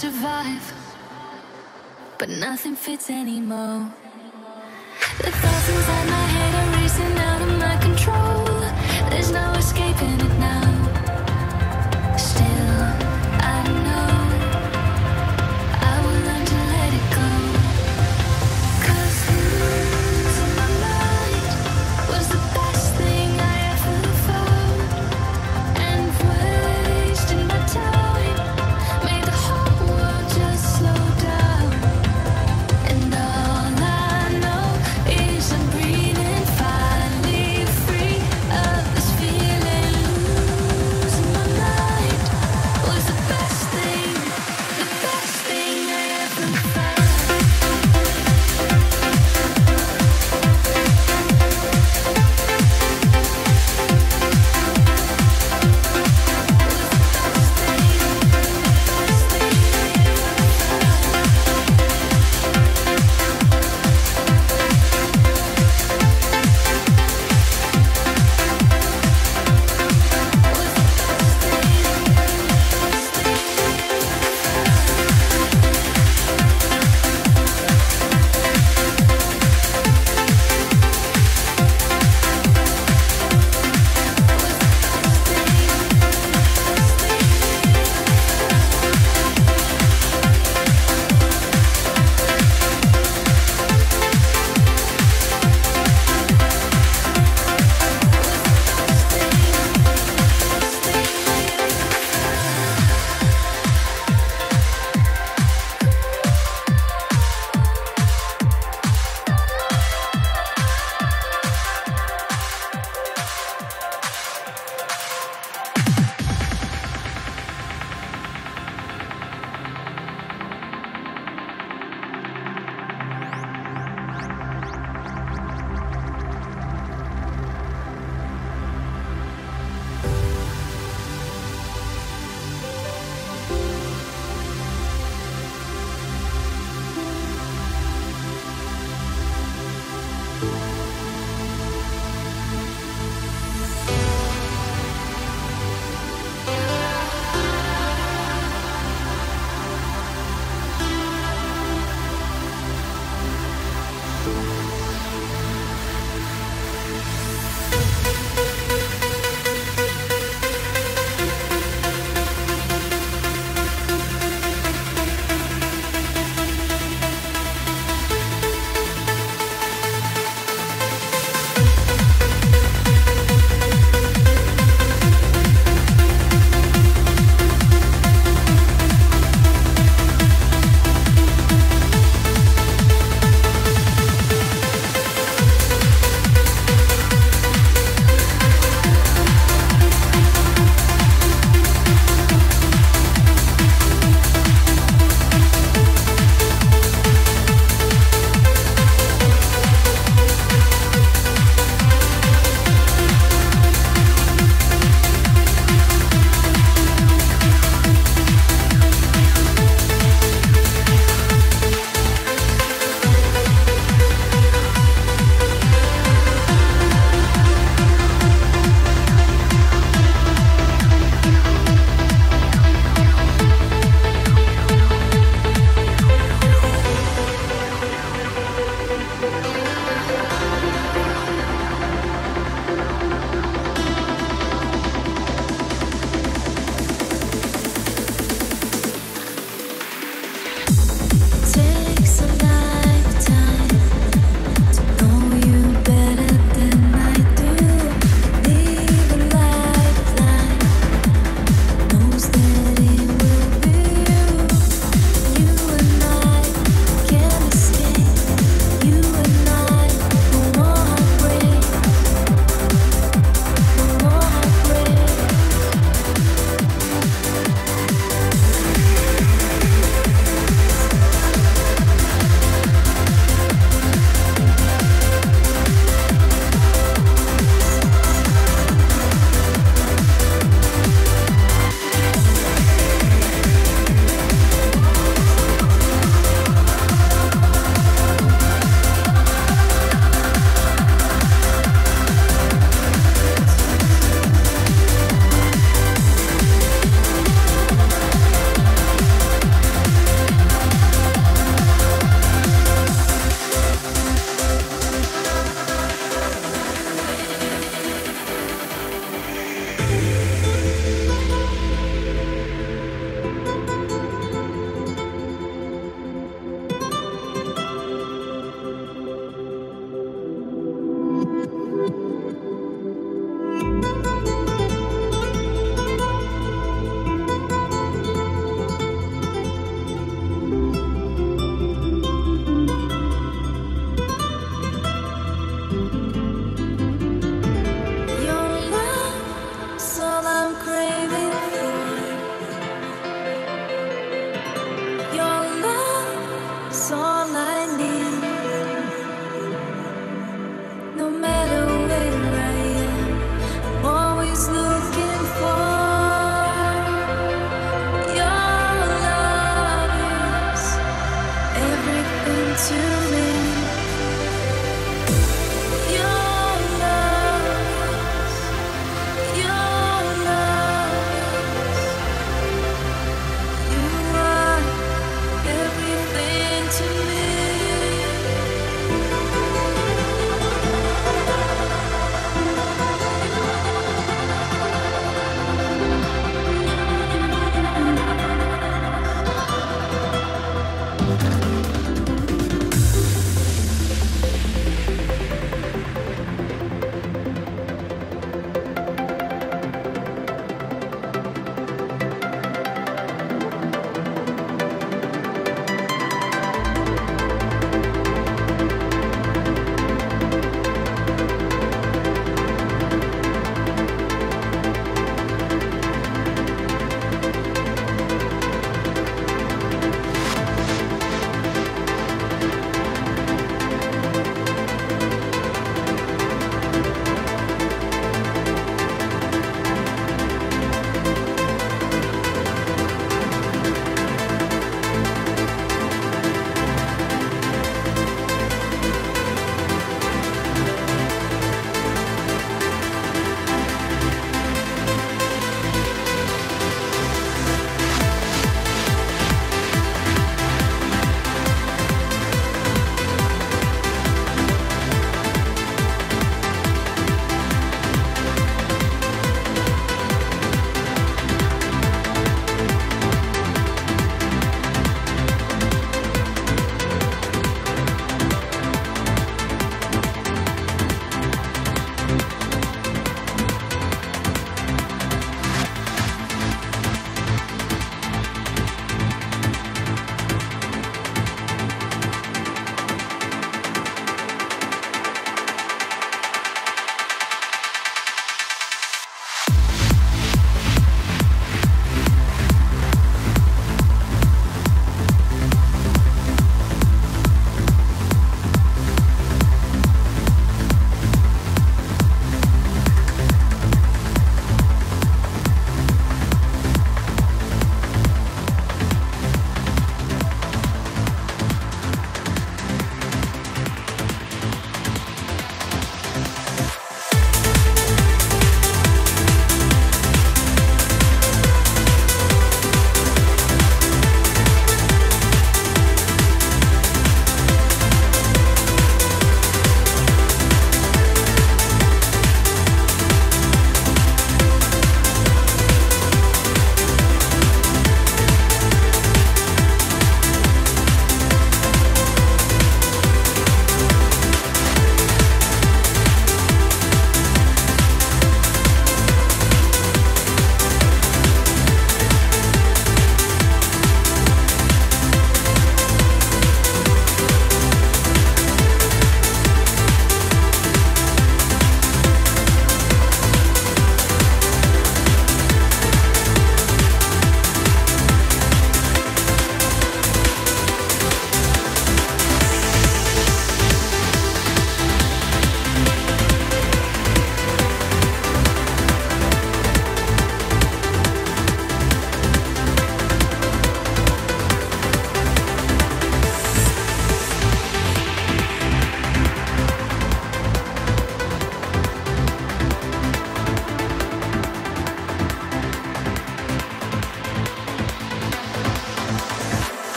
survive, but nothing fits anymore. The thoughts inside my head are racing now.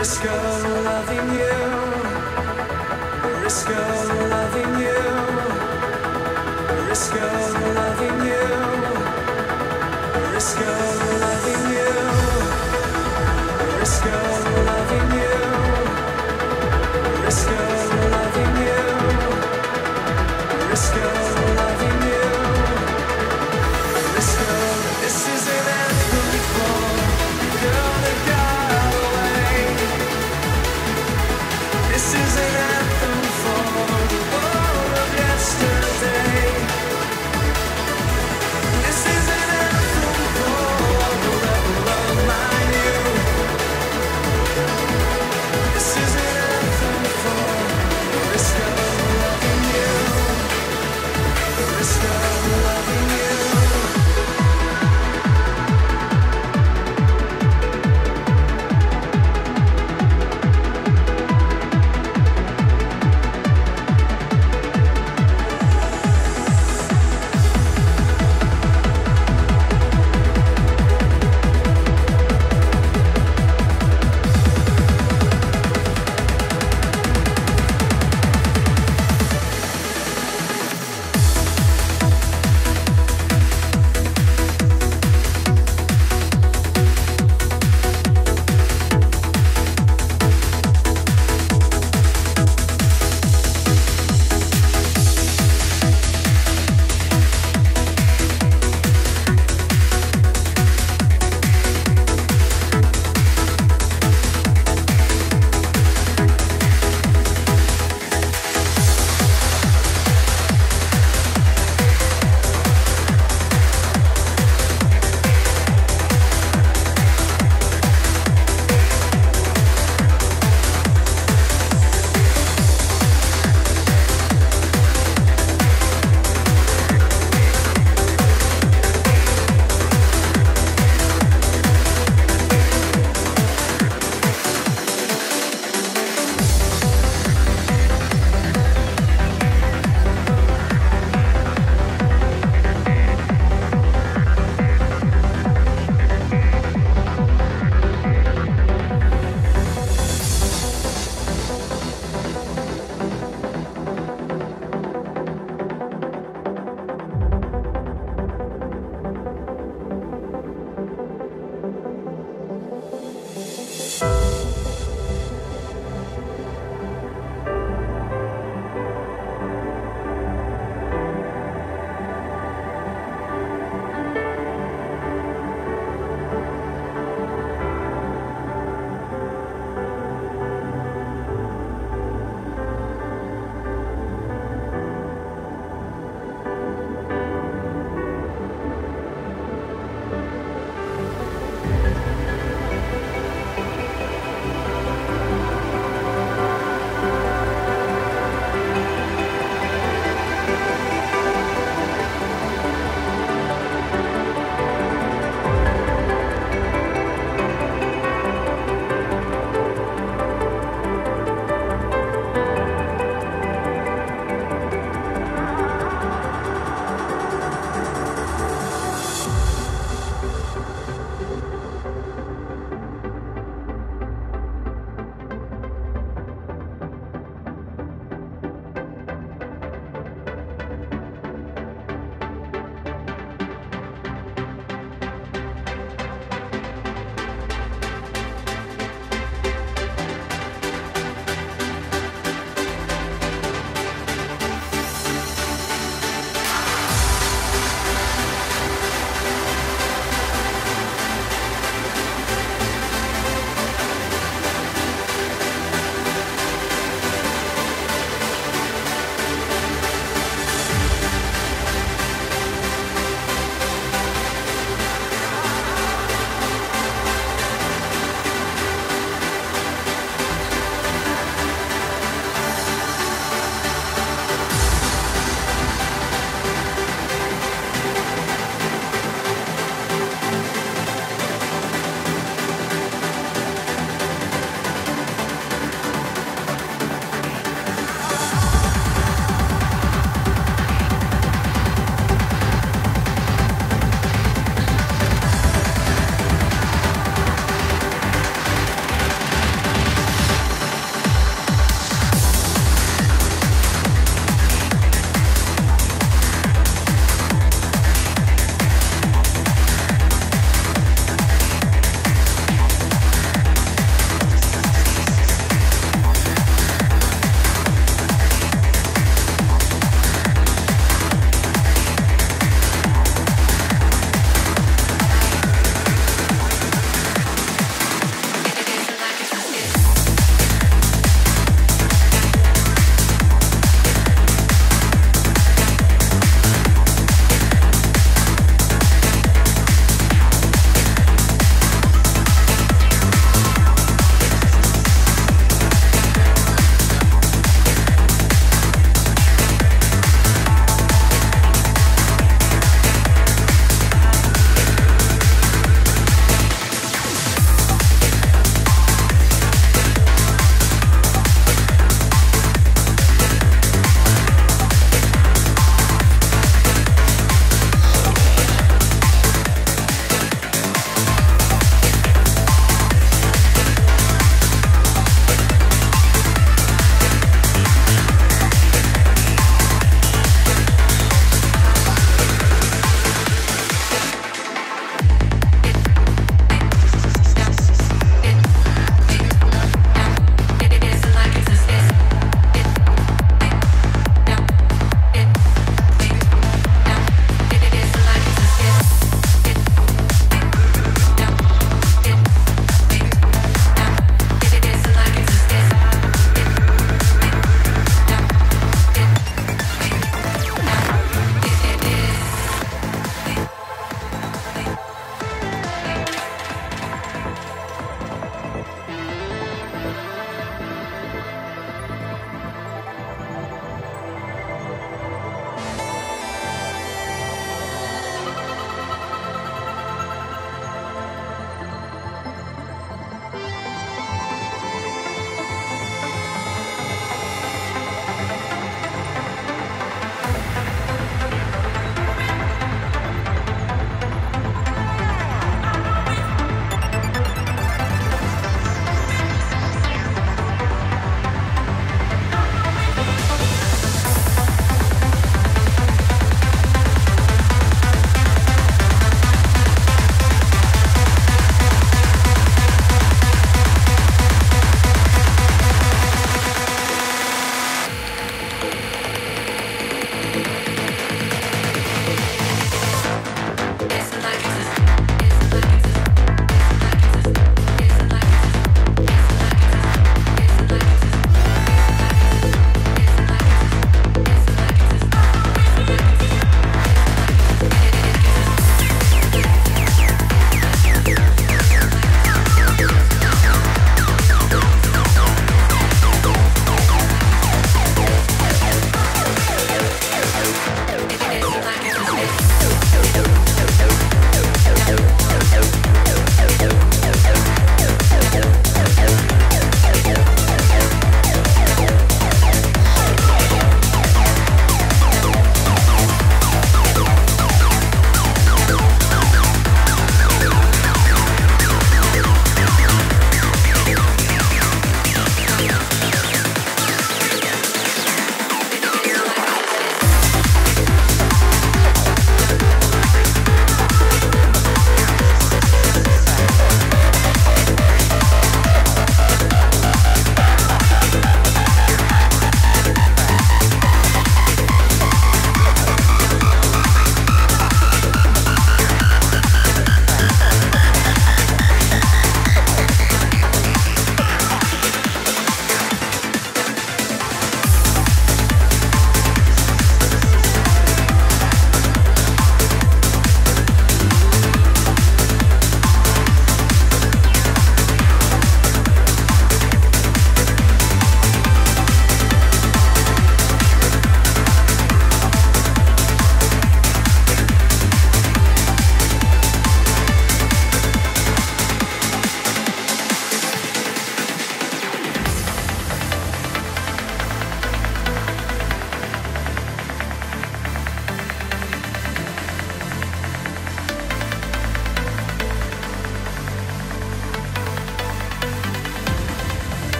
The risk of loving you, the risk of loving you, the risk of loving you, the risk of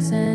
Jokes and